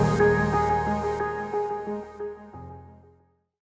Bye.